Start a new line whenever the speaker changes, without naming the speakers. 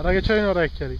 Guarda che c'è in orecchia lì.